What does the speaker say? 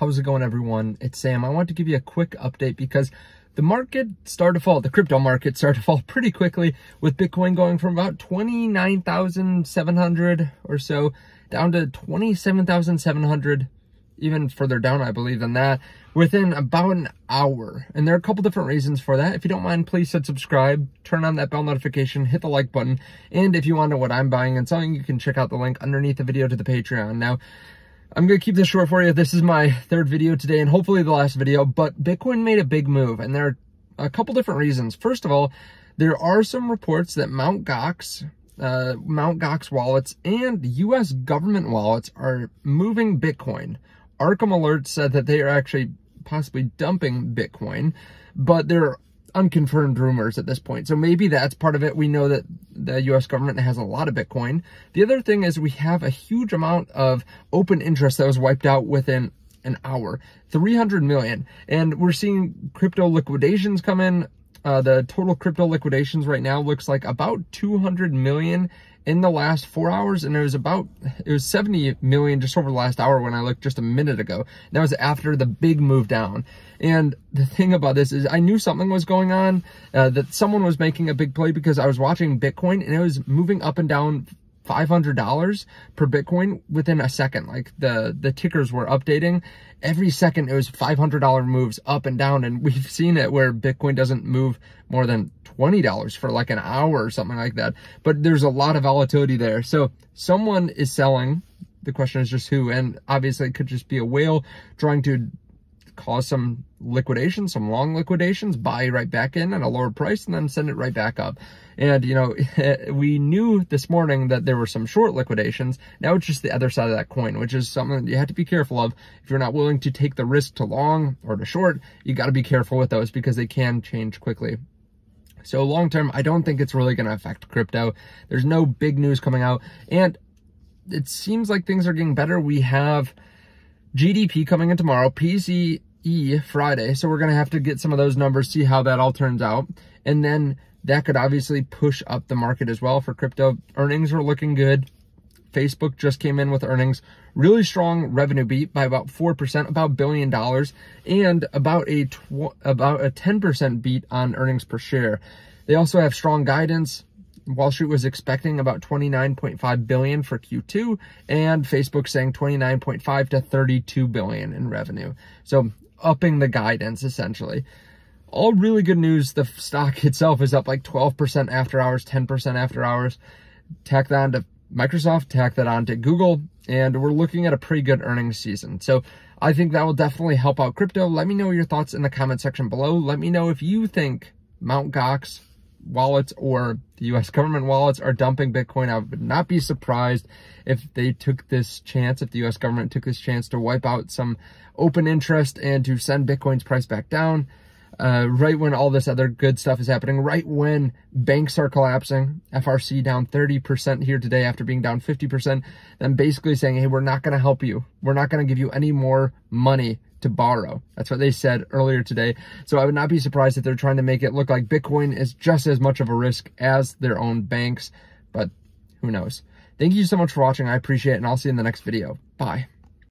How's it going, everyone? It's Sam. I want to give you a quick update because the market started to fall, the crypto market started to fall pretty quickly with Bitcoin going from about 29,700 or so down to 27,700, even further down, I believe, than that, within about an hour. And there are a couple different reasons for that. If you don't mind, please hit subscribe, turn on that bell notification, hit the like button. And if you want to know what I'm buying and selling, you can check out the link underneath the video to the Patreon. Now, I'm going to keep this short for you. This is my third video today and hopefully the last video, but Bitcoin made a big move and there are a couple different reasons. First of all, there are some reports that Mount Gox, uh, Mount Gox wallets and US government wallets are moving Bitcoin. Arkham Alert said that they are actually possibly dumping Bitcoin, but there are unconfirmed rumors at this point. So maybe that's part of it. We know that the US government has a lot of Bitcoin. The other thing is we have a huge amount of open interest that was wiped out within an hour, 300 million. And we're seeing crypto liquidations come in. Uh, the total crypto liquidations right now looks like about 200 million in the last four hours and it was about it was 70 million just over the last hour when i looked just a minute ago. That was after the big move down. And the thing about this is i knew something was going on uh, that someone was making a big play because i was watching bitcoin and it was moving up and down $500 per Bitcoin within a second. Like the, the tickers were updating. Every second it was $500 moves up and down. And we've seen it where Bitcoin doesn't move more than $20 for like an hour or something like that. But there's a lot of volatility there. So someone is selling. The question is just who. And obviously it could just be a whale trying to cause some liquidation, some long liquidations, buy right back in at a lower price and then send it right back up. And, you know, we knew this morning that there were some short liquidations. Now it's just the other side of that coin, which is something you have to be careful of. If you're not willing to take the risk to long or to short, you got to be careful with those because they can change quickly. So long term, I don't think it's really going to affect crypto. There's no big news coming out. And it seems like things are getting better. We have GDP coming in tomorrow, PCE Friday. So we're going to have to get some of those numbers, see how that all turns out. And then that could obviously push up the market as well for crypto. Earnings are looking good. Facebook just came in with earnings, really strong revenue beat by about 4%, about billion dollars, and about a about a 10% beat on earnings per share. They also have strong guidance, Wall Street was expecting about 29.5 billion for Q2 and Facebook saying 29.5 to 32 billion in revenue. So upping the guidance essentially. All really good news. The stock itself is up like 12% after hours, 10% after hours. Tack that on to Microsoft, tack that on to Google, and we're looking at a pretty good earnings season. So I think that will definitely help out crypto. Let me know your thoughts in the comment section below. Let me know if you think Mount Gox wallets or the US government wallets are dumping Bitcoin. I would not be surprised if they took this chance, if the US government took this chance to wipe out some open interest and to send Bitcoin's price back down. Uh, right when all this other good stuff is happening, right when banks are collapsing, FRC down 30% here today after being down 50%, then basically saying, hey, we're not going to help you. We're not going to give you any more money to borrow. That's what they said earlier today. So I would not be surprised if they're trying to make it look like Bitcoin is just as much of a risk as their own banks, but who knows. Thank you so much for watching. I appreciate it, and I'll see you in the next video. Bye.